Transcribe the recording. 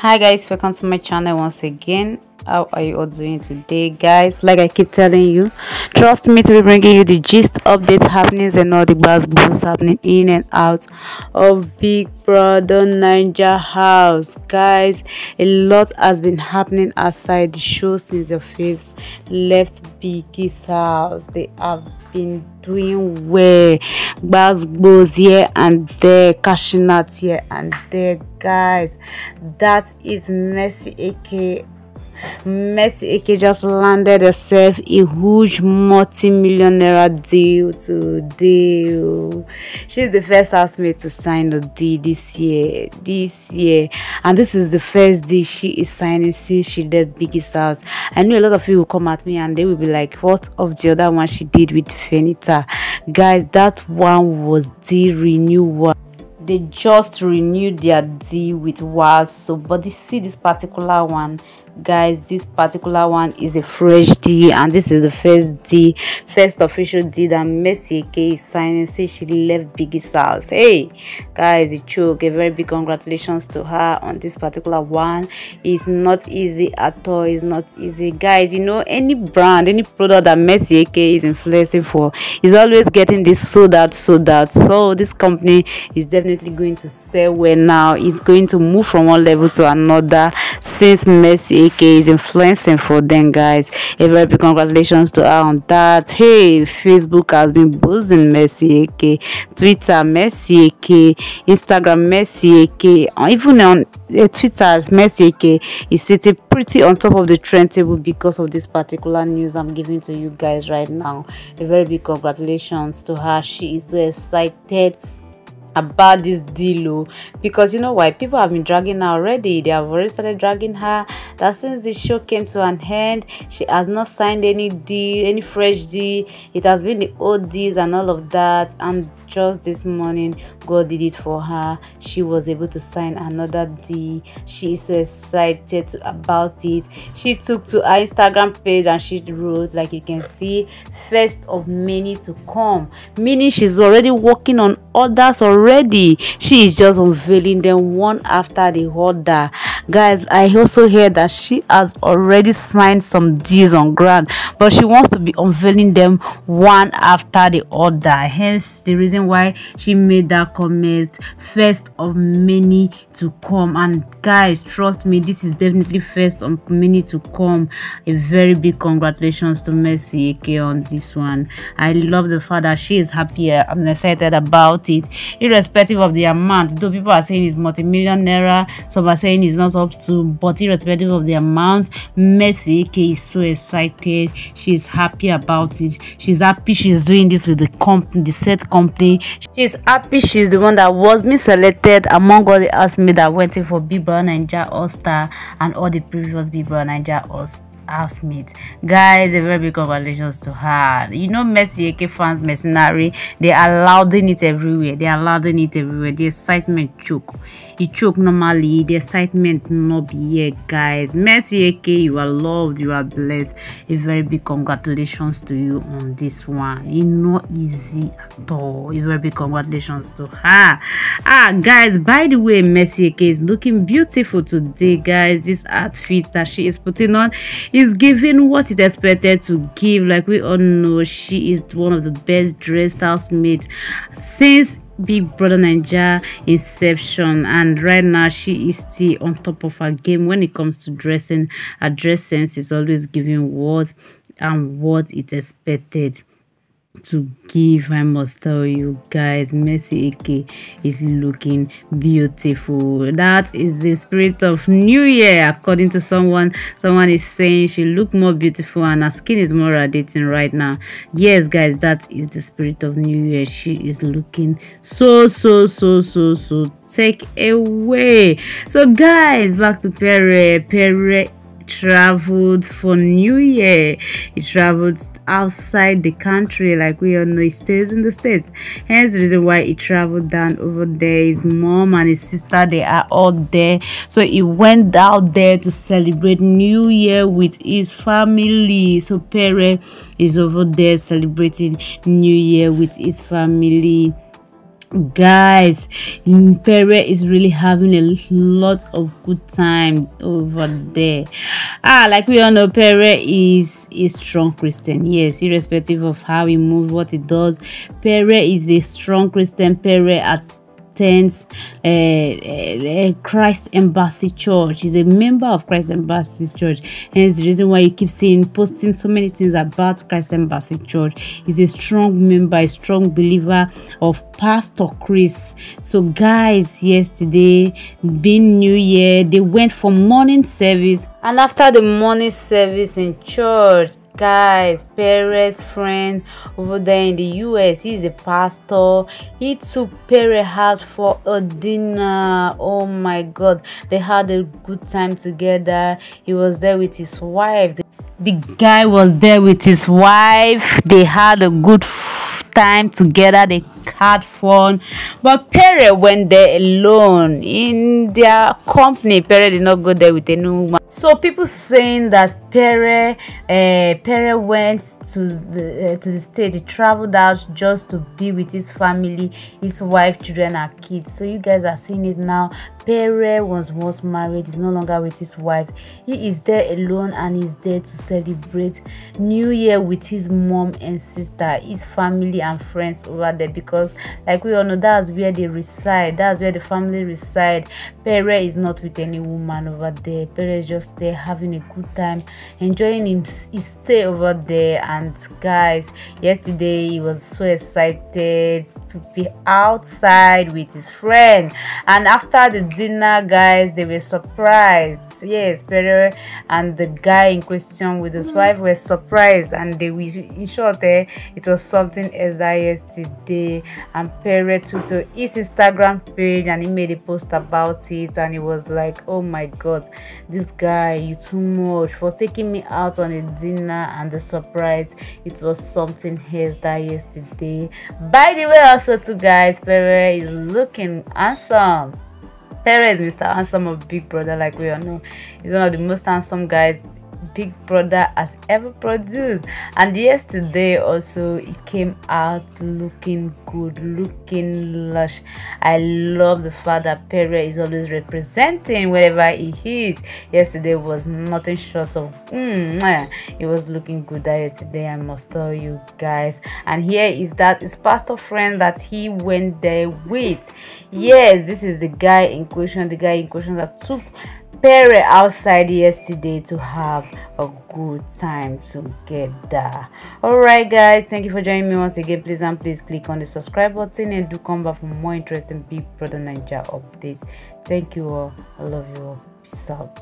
hi guys welcome to my channel once again how are you all doing today guys? Like i keep telling you trust me to be bringing you the gist updates happenings and all the buzz buzz happening in and out of big brother Naija house. Guys a lot has been happening outside the show since your faves left biggie's house. They have been doing well. Buzz buzz here and there cashing out here and there guys. That is Mercy aka Mercy Eke just landed herself a huge multi-millionaire deal today. She's the first housemate to sign a deal this year. This year. And this is the first deal she is signing since she did Biggie's house. I know a lot of people will come at me and they will be like, what of the other one she did with Fenita? Guys, that one was the renewal they just renewed their deal with was so but you see this particular one guys this particular one is a fresh d and this is the first d first official d that Mercy Eke is signing since she left biggie's house hey guys it choke a very big congratulations to her on this particular one. It's not easy at all. It's not easy. Guys you know any brand any product that Mercy Eke is influencing for is always getting this sold out sold out. So this company is definitely going to sell well now. It's going to move from one level to another since Mercy Eke is influencing for them guys a very big congratulations to her on that. Hey facebook has been boosting Mercy Eke twitter Mercy Eke instagram Mercy Eke even on uh, twitter's Mercy Eke is sitting pretty on top of the trend table because of this particular news i'm giving to you guys right now. A very big congratulations to her. She is so excited about this deal oh, because you know why? People have been dragging her already. They have already started dragging her. That since the show came to an end she has not signed any deal any fresh deal. It has been the old deals and all of that. And just this morning god did it for her. She was able to sign another deal. She is so excited about it. She took to her instagram page and she wrote like you can see first of many to come. Meaning she's already working on others already she is just unveiling them one after the other. Guys i also hear that she has already signed some deals on ground but she wants to be unveiling them one after the other. Hence the reason why she made that comment first of many to come. And guys trust me this is definitely first of many to come. A very big congratulations to Mercy Eke on this one. I love the fact that she is happy i'm excited about it of the amount. Though people are saying it's multi-million naira some are saying it's not up to but irrespective of the amount Mercy Eke is so excited. She's happy about it. She's happy she's doing this with the company the set company. She's happy she's the one that was being selected among all the housemates that went in for Big Brother Naija All Star and all the previous Big Brother Naija All Star housemate. Guys a very big congratulations to her. You know Mercy Eke fans mercenary they are louding it everywhere. They are louding it everywhere. The excitement choke. It choke normally. The excitement not be here guys. Mercy Eke you are loved. You are blessed. A very big congratulations to you on this one. It's not easy at all. A very big congratulations to her. Ah guys by the way Mercy Eke is looking beautiful today guys. This outfit that she is putting on is giving what it expected to give. Like we all know she is one of the best dressed housemates since Big Brother Naija inception. And right now she is still on top of her game when it comes to dressing. Her dress sense is always giving what and what it expected to give i must tell you guys mercy eke is looking beautiful. That is the spirit of new year according to someone. Someone is saying she look more beautiful and her skin is more radiating right now. Yes guys that is the spirit of new year. She is looking so so so so so take away. So guys back to pere. Pere traveled for New Year. He traveled outside the country, like we all know, he stays in the States. Hence the reason why he traveled down over there. His mom and his sister, they are all there. So he went out there to celebrate New Year with his family. So Pere is over there celebrating New Year with his family guys Pere is really having a lot of good time over there. Ah like we all know Pere is a strong Christian. Yes irrespective of how he moves what he does Pere is a strong Christian. Pere at attends uh, uh, Christ Embassy Church. He's a member of Christ Embassy Church. Hence the reason why you keep seeing posting so many things about Christ Embassy Church. He's a strong member, a strong believer of Pastor Chris. So guys, yesterday being New Year, they went for morning service and after the morning service in church guys Pere's friend over there in the US he's a pastor. He took Pere out for a dinner. Oh my god they had a good time together. He was there with his wife. The guy was there with his wife. They had a good time together. They had fun but Pere went there alone in their company Pere did not go there with any woman so people saying that Pere, uh, Pere went to the uh, to the state. He traveled out just to be with his family, his wife, children, and kids. So you guys are seeing it now. Pere was once married. He's no longer with his wife. He is there alone and he's there to celebrate New Year with his mom and sister, his family and friends over there. Because, like we all know, that's where they reside. That's where the family reside. Pere is not with any woman over there. Pere is just there having a good time enjoying his, his stay over there and guys yesterday he was so excited to be outside with his friend and after the dinner guys they were surprised yes Pere and the guy in question with his wife were surprised and they were. in short eh, it was something else that yesterday and Pere to his instagram page and he made a post about it and he was like oh my god this guy you too much for taking me out on a dinner and the surprise it was something else that yesterday by the way also too guys Pere is looking handsome Pere is Mr. Handsome of Big Brother, like we all know. He's one of the most handsome guys Big Brother has ever produced. And yesterday also it came out looking good, looking lush. I love the fact that is always representing wherever he is. Yesterday was nothing short of mm, he was looking good yesterday, I must tell you guys. And here is that his pastor friend that he went there with. Yes, this is the guy in question, the guy in question that took Pere outside yesterday to have a good time together. All right guys thank you for joining me once again. Please and please click on the subscribe button and do come back for more interesting big brother Naija updates. Thank you all. I love you all. Peace out